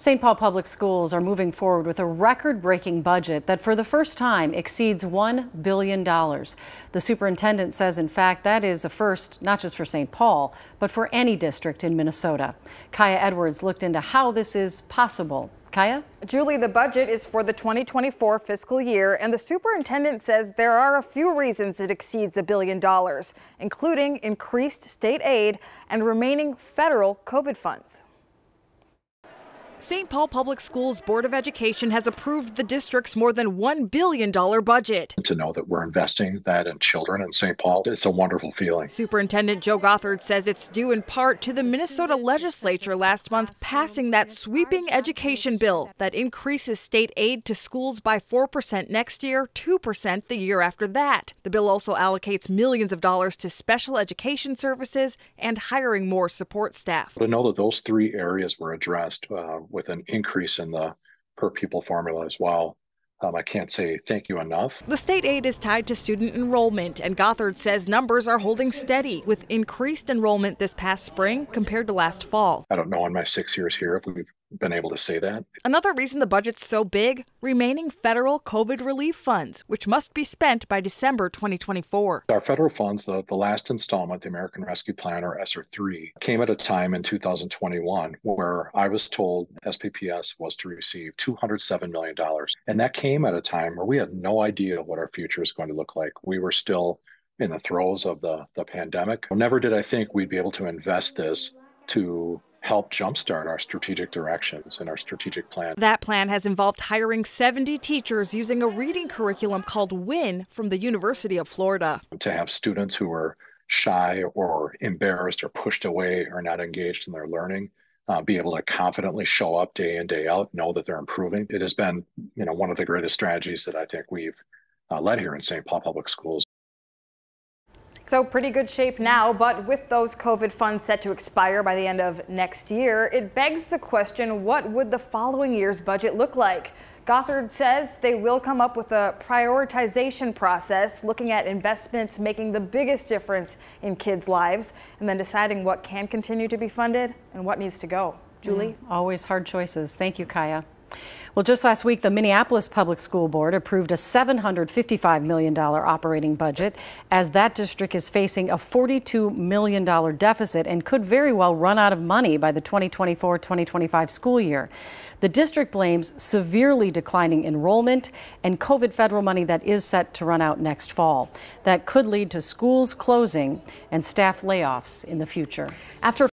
St. Paul Public Schools are moving forward with a record breaking budget that for the first time exceeds $1 billion. The superintendent says, in fact, that is a first not just for St. Paul, but for any district in Minnesota. Kaya Edwards looked into how this is possible. Kaya? Julie, the budget is for the 2024 fiscal year, and the superintendent says there are a few reasons it exceeds a billion dollars, including increased state aid and remaining federal COVID funds. St. Paul Public Schools Board of Education has approved the district's more than $1 billion budget. To know that we're investing that in children in St. Paul, it's a wonderful feeling. Superintendent Joe Gothard says it's due in part to the Minnesota legislature last month passing that sweeping education bill that increases state aid to schools by 4% next year, 2% the year after that. The bill also allocates millions of dollars to special education services and hiring more support staff. To know that those three areas were addressed uh, with an increase in the per pupil formula as well. Um, I can't say thank you enough. The state aid is tied to student enrollment, and Gothard says numbers are holding steady with increased enrollment this past spring compared to last fall. I don't know in my six years here if we've been able to say that. Another reason the budget's so big remaining federal COVID relief funds, which must be spent by December 2024. Our federal funds, the, the last installment, the American Rescue Plan or ESSER 3, came at a time in 2021 where I was told SPPS was to receive $207 million. And that came at a time where we had no idea what our future is going to look like. We were still in the throes of the, the pandemic. Never did I think we'd be able to invest this to help jumpstart our strategic directions and our strategic plan. That plan has involved hiring 70 teachers using a reading curriculum called WIN from the University of Florida. To have students who are shy or embarrassed or pushed away or not engaged in their learning uh, be able to confidently show up day in day out know that they're improving it has been you know one of the greatest strategies that i think we've uh, led here in st paul public schools so pretty good shape now, but with those COVID funds set to expire by the end of next year, it begs the question, what would the following year's budget look like? Gothard says they will come up with a prioritization process, looking at investments making the biggest difference in kids' lives, and then deciding what can continue to be funded and what needs to go. Julie? Mm, always hard choices. Thank you, Kaya. Well, just last week, the Minneapolis Public School Board approved a $755 million operating budget as that district is facing a $42 million deficit and could very well run out of money by the 2024 2025 school year. The district blames severely declining enrollment and COVID federal money that is set to run out next fall. That could lead to schools closing and staff layoffs in the future. After